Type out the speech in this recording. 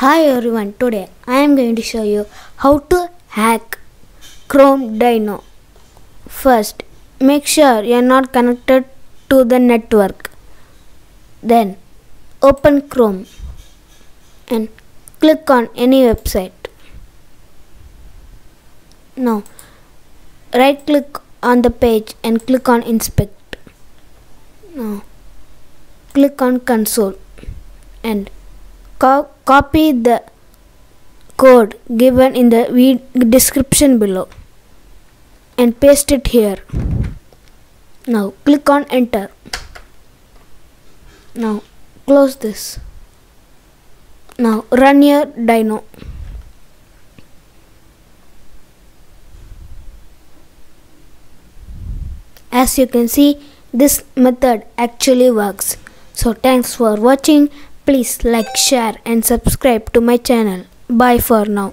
Hi everyone, today I am going to show you how to hack Chrome Dino. First, make sure you are not connected to the network. Then, open Chrome and click on any website. Now, right click on the page and click on inspect. Now, click on console and co- copy the code given in the description below and paste it here. Now click on enter. Now close this. Now run your Dino. As you can see, this method actually works. So thanks for watching. Please like, share and subscribe to my channel. Bye for now.